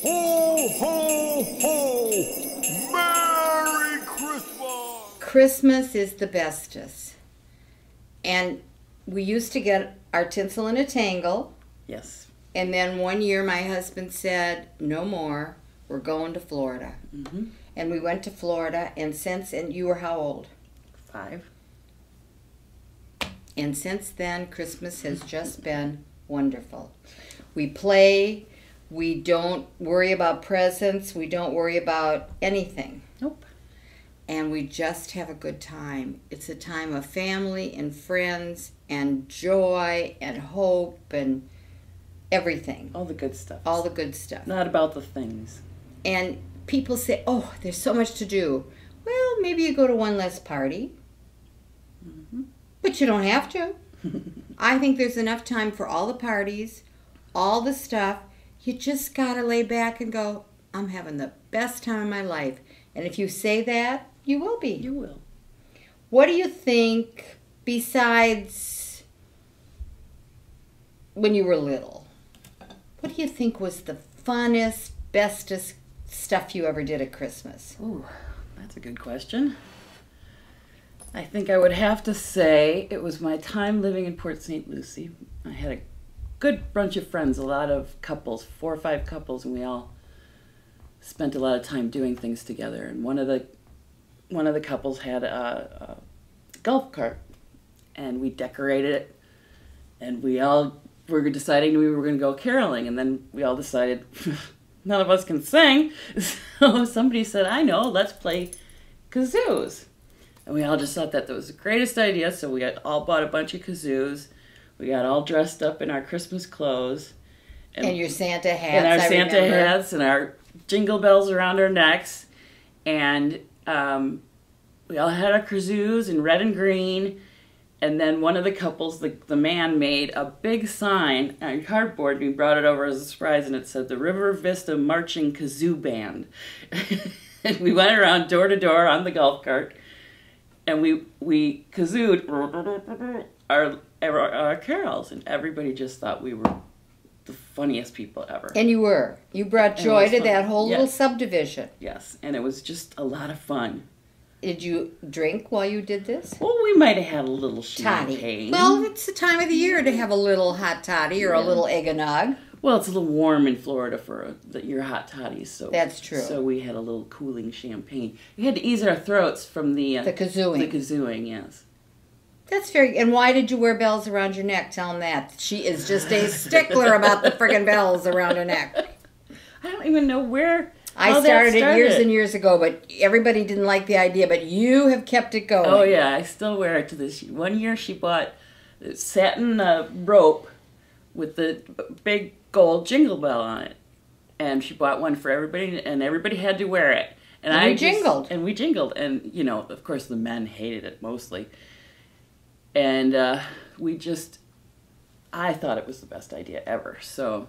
Ho, ho, ho! Merry Christmas! Christmas is the bestest. And we used to get our tinsel in a tangle. Yes. And then one year my husband said, no more. We're going to Florida. Mm-hmm. And we went to Florida. And since, and you were how old? Five. And since then, Christmas has just been wonderful. We play. We don't worry about presents. We don't worry about anything. Nope. And we just have a good time. It's a time of family and friends and joy and hope and everything. All the good stuff. All the good stuff. Not about the things. And people say, oh, there's so much to do. Well, maybe you go to one less party, Mm-hmm. but you don't have to. I think there's enough time for all the parties, all the stuff. You just got to lay back and go, I'm having the best time of my life. And if you say that, you will be. You will. What do you think, besides when you were little, what do you think was the funnest, bestest stuff you ever did at Christmas? Ooh, that's a good question. I think I would have to say it was my time living in Port St. Lucie. I had a good bunch of friends, a lot of couples, four or five couples, and we all spent a lot of time doing things together. And one of the one of the couples had a, a golf cart, and we decorated it, and we all were deciding we were going to go caroling, and then we all decided none of us can sing, so somebody said, "I know, let's play kazoos." And we all just thought that that was the greatest idea, so we all bought a bunch of kazoos. We got all dressed up in our Christmas clothes. And, your Santa hats. and our I Santa remember. hats and our jingle bells around our necks. And um, we all had our kazoos in red and green. And then one of the couples, the, the man, made a big sign on cardboard. And we brought it over as a surprise, and it said the River Vista Marching Kazoo Band. and we went around door to door on the golf cart, and we we kazooed our, our, our carols, and everybody just thought we were the funniest people ever. And you were. You brought joy to fun. that whole little subdivision. Yes, and it was just a lot of fun. Did you drink while you did this? Well, we might have had a little Toddy. champagne. Well, it's the time of the year to have a little hot toddy or a little eggnog. Well, it's a little warm in Florida for the, your hot toddies, so That's true. So we had a little cooling champagne. We had to ease our throats from the uh, The kazooing. The kazooing, yes. That's very. And why did you wear bells around your neck? Tell him that. She is just a stickler about the friggin' bells around her neck. I don't even know where. I how that started it years and years ago, but everybody didn't like the idea. But you have kept it going. Oh yeah, I still wear it to this. One year she bought satin uh, rope with the big gold jingle bell on it, and she bought one for everybody, and everybody had to wear it. And I you just- jingled. and we jingled, and you know, of course, the men hated it mostly, and uh, we just, I thought it was the best idea ever. So,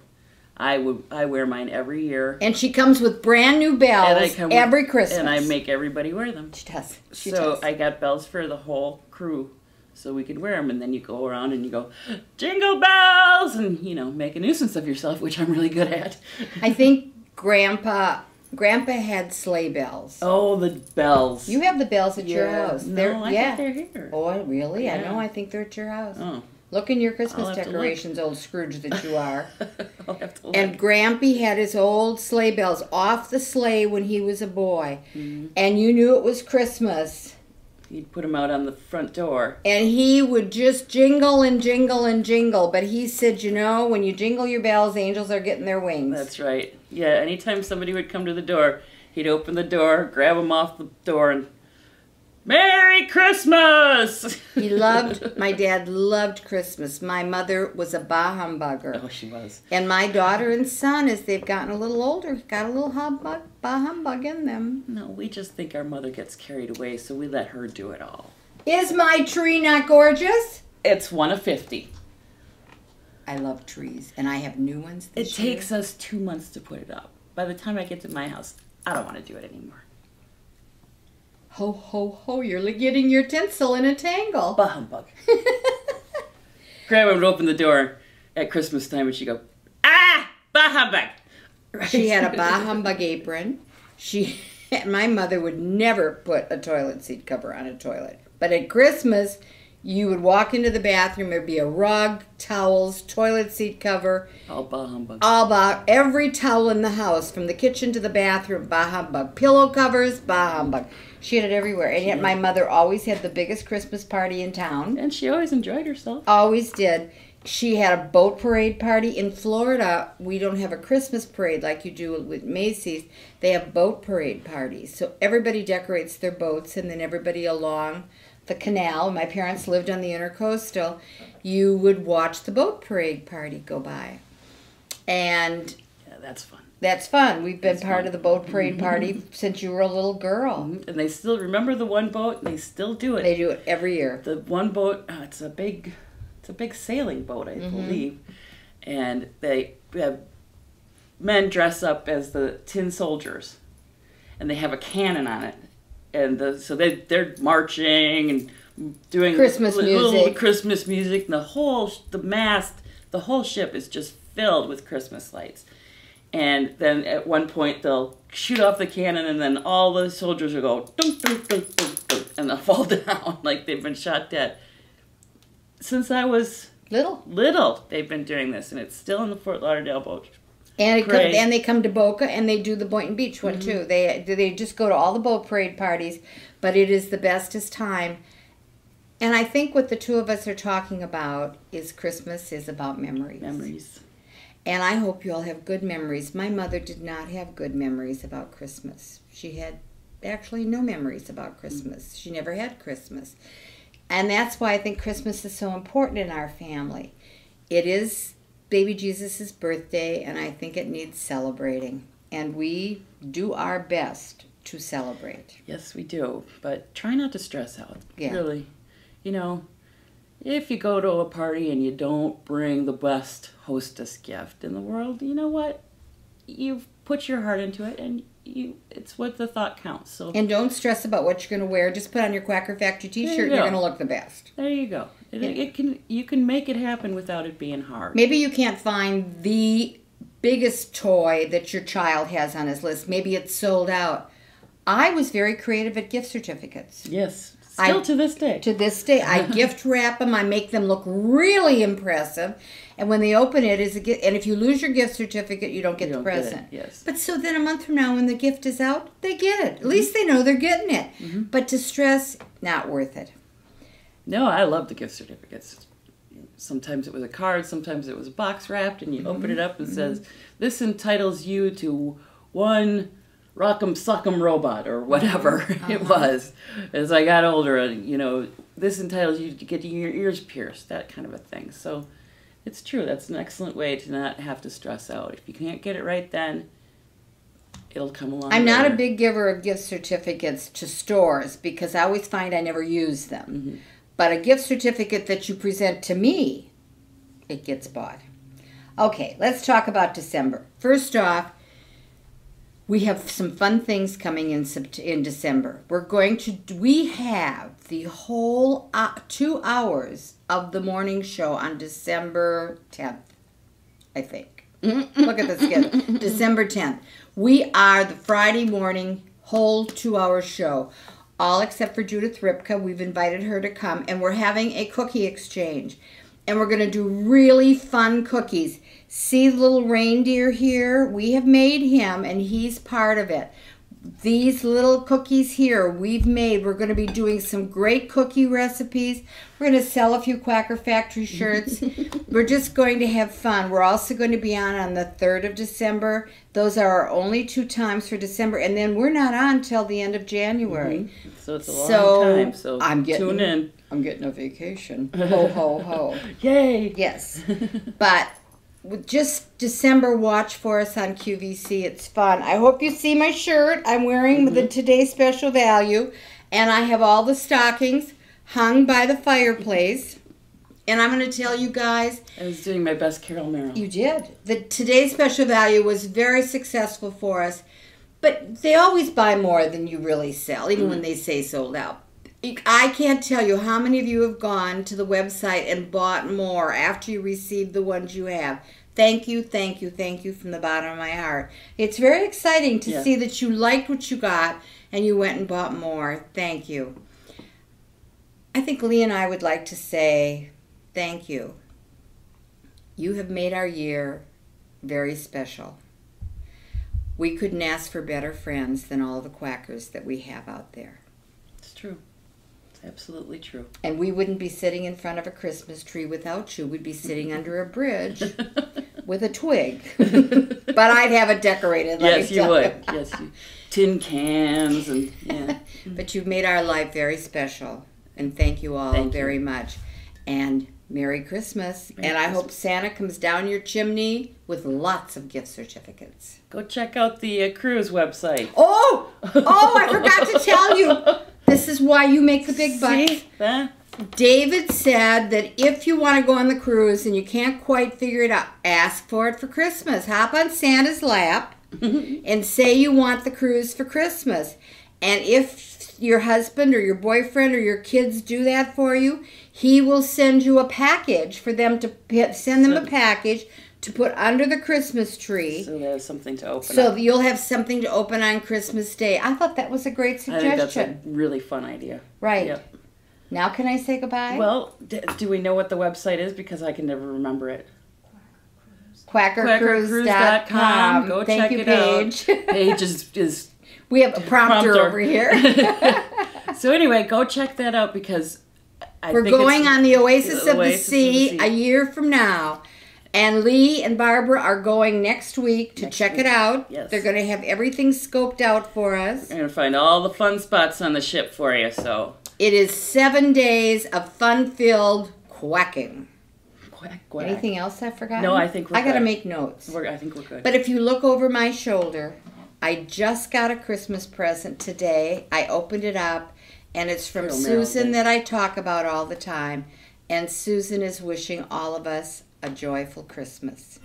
I would I wear mine every year, And she comes with brand new bells with- every Christmas. and I make everybody wear them. She does. She so does. I got bells for the whole crew, so we could wear them. And then you go around and you go, jingle bells, and you know, make a nuisance of yourself, which I'm really good at. I think Grandpa Grandpa had sleigh bells. Oh, the bells. You have the bells at your house. No, They're, I yeah. think they're here. Oh, really? I know. I think they're at your house. Oh, Look in your Christmas have to look. decorations, old Scrooge that you are. I'll have to look. and Grampy had his old sleigh bells off the sleigh when he was a boy, Mm-hmm. and you knew it was Christmas. You'd put them out on the front door. And he would just jingle and jingle and jingle. But he said, you know, when you jingle your bells, angels are getting their wings. That's right. Yeah, anytime somebody would come to the door, he'd open the door, grab them off the door, and Merry Christmas! He loved, my dad loved Christmas. My mother was a bah humbugger. oh, she was. And my daughter and son, as they've gotten a little older, got a little humbug, bah humbug in them. No, we just think our mother gets carried away, so we let her do it all. Is my tree not gorgeous? It's one of 50. I love trees, and I have new ones It year. takes us two months to put it up. By the time I get to my house, I don't want to do it anymore. Ho, ho, ho, you're getting your tinsel in a tangle. Bah humbug. Grandma would open the door at Christmas time and she'd go, Ah! Bah humbug! She had a bah humbug apron. She, my mother would never put a toilet seat cover on a toilet. But at Christmas, you would walk into the bathroom. There'd be a rug, towels, toilet seat cover, All bah humbug. all bah. every towel in the house, from the kitchen to the bathroom. Bah humbug. Pillow covers, bah humbug. She had it everywhere. And yet, my mother always had the biggest Christmas party in town. and she always enjoyed herself. Always did. She had a boat parade party in Florida. We don't have a Christmas parade like you do with Macy's. They have boat parade parties. So everybody decorates their boats and then everybody along the canal. My parents lived on the intercoastal. You would watch the boat parade party go by. And Yeah, that's fun. That's fun. We've been That's part fun. of the boat parade party since you were a little girl. And they still remember the one boat, and they still do it. They do it every year. the one boat uh, it's a big it's a big sailing boat i Mm-hmm. believe and they have men dress up as the tin soldiers and they have a cannon on it and the, so they they're marching and doing Christmas little music. christmas music and the whole the mast the whole ship is just filled with christmas lights and then at one point they'll shoot off the cannon and then all the soldiers will go dunk, dunk, dunk, dunk, dunk, and they'll fall down like they've been shot dead since i was Little. little they've been doing this and it's still in the fort lauderdale boat And it come, and they come to Boca and they do the Boynton Beach one mm-hmm. too. They they just go to all the boat parade parties, but it is the bestest time. And I think what the two of us are talking about is Christmas is about memories. memories And I hope you all have good memories. My mother did not have good memories about Christmas. She had actually no memories about Christmas. She never had Christmas. And that's why I think Christmas is so important in our family. It is baby Jesus' birthday, and I think it needs celebrating. And we do our best to celebrate. yes we do but try not to stress out Yeah. really you know if you go to a party and you don't bring the best hostess gift in the world you know what you've put your heart into it and you it's what the thought counts so And don't stress about what you're going to wear. Just put on your Quacker Factory t-shirt you and you're going to look the best. there you go it, Yeah. it can you can make it happen without it being hard Maybe you can't find the biggest toy that your child has on his list. Maybe it's sold out. I was very creative at gift certificates. yes I- still to this day To this day, I gift wrap them. I make them look really impressive. And when they open it, is a gift. And if you lose your gift certificate, you don't get You the don't get it, present. yes. But so then a month from now, when the gift is out, they get it. At Mm-hmm. least they know they're getting it. Mm-hmm. But to stress, not worth it. No, I love the gift certificates. Sometimes it was a card, sometimes it was a box wrapped, and you open mm-hmm. it up and it mm-hmm. says, "This entitles you to one Rock'em Sock'em robot or whatever it was." As I got older, and you know, this entitles you to get your ears pierced, that kind of a thing. So, it's true. That's an excellent way to not have to stress out. If you can't get it right then, it'll come along. I'm not a big giver of gift certificates to stores because I always find I never use them. Mm-hmm. But a gift certificate that you present to me, it gets bought. Okay, let's talk about December. First off, we have some fun things coming in in December. We're going to we have the whole uh, 2 hours of the morning show on December 10th. I think. Look at this schedule. December 10th. We are the Friday morning whole 2-hour show. All except for Judith Ripka. We've invited her to come and we're having a cookie exchange. And we're going to do really fun cookies. See the little reindeer here? We have made him and he's part of it. These little cookies here we've made. We're going to be doing some great cookie recipes. We're going to sell a few Quacker Factory shirts. We're just going to have fun. We're also going to be on on the 3rd of December. Those are our only two times for December. And then we're not on till the end of January. Mm-hmm. So it's a long So, time. So I'm getting- tune in. I'm getting a vacation. Ho, ho, ho. Yay! Yes. But just December, watch for us on QVC. It's fun. I hope you see my shirt. I'm wearing the mm-hmm. Today Special Value, and I have all the stockings hung by the fireplace. And I'm going to tell you guys, I was doing my best Carol Merrill. you did. The Today Special Value was very successful for us, but they always buy more than you really sell, even mm. when they say sold out. I can't tell you how many of you have gone to the website and bought more after you received the ones you have. thank you, thank you, thank you from the bottom of my heart. It's very exciting to Yeah. see that you liked what you got and you went and bought more. Thank you. I think Lee and I would like to say thank you. You have made our year very special. We couldn't ask for better friends than all the quackers that we have out there. It's true. Absolutely true. And we wouldn't be sitting in front of a Christmas tree without you. We'd be sitting under a bridge with a twig. but I'd have it decorated. Yes, you would. Yes, you. Tin cans and yeah. But you've made our life very special. And thank you all Thank you. very much. And Merry Christmas. Merry and I hope Santa comes down your chimney with lots of gift certificates. Go check out the uh, cruise website. Oh! Oh, I forgot to tell you. This is why you make the big bucks. See? David said that if you want to go on the cruise and you can't quite figure it out, ask for it for Christmas. Hop on Santa's lap and say you want the cruise for Christmas. And if your husband or your boyfriend or your kids do that for you, he will send you a package for them to send them a package to put under the Christmas tree. So there's something to open So up. you'll have something to open on Christmas Day. I thought that was a great suggestion. I think that's a really fun idea. right. Yep. Now can I say goodbye? Well, d- do we know what the website is? Because I can never remember it. quackercruise.com. Go Thank check you, it Paige. out. Paige is, is we have a prompter, Prompter. over here. so anyway. Go check that out because I We're think going it's- on the Oasis, the of, the Oasis of the sea Sea. a year from now. And Lee and Barbara are going next week to Next check week. it out. Yes. They're going to have everything scoped out for us. We're gonna find all the fun spots on the ship for you. So It is seven days of fun filled quacking. quack quack. Anything else I forgot? No, I think we're I got to make notes. We're, I think we're good. But if you look over my shoulder, I just got a Christmas present today. I opened it up, and it's from Susan that I talk about all the time. And Susan is wishing all of us a joyful Christmas.